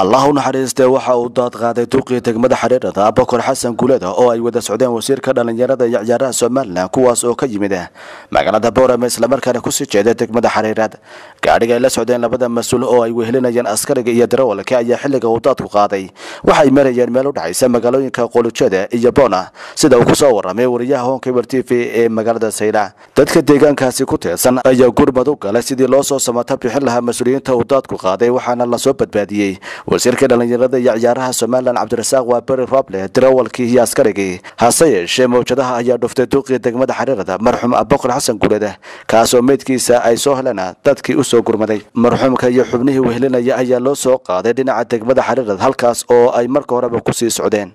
allah u naxariistee waxa uu daad qaaday duuqii degmada xariirada abakor xasan guuleda oo ay wada socdeen wasiirka dhallinyarada iyo ciyaaraha somalilan kuwaas oo ka yimid magaalada boorame islamarkaana ku sii jeeda degmada xariirad. Gaadhiga ay la socdeen labada mas'uul oo ay wehelinayeen askariga iyo darawalka ayaa xilliga uu daadku qaaday. Waxay marayeen meel u dhexaysa magaalooyinka qolujeeda iyo boona sida uu ku soo waramay wariyaha honkabel t v ee magaalada sayla. Dadka deegaankaasi ku teersan ayaa gurmad u galay sidii loo soo samata bixin lahaa mas'uuliyiinta uu daadku qaaday waxaana la soo badbaadiyey wasiirka dhallinyarada iyo ciyaaraha somalilan cabdirasaaq waa beri roble darawalkii iyo askarigii hase yeeshee mawjadaha ayaa dhuftay duuqii degmada xariirada marxuum abokor xasan guuleda kaasoo meydkiisa ay soo heleen dadkii u soo gurmaday. Marxuumka iyo xubnihii wehelinaya ayaa loo soo qaaday dhinaca degmada xariirad halkaas oo ay marka horeba ku sii socdeen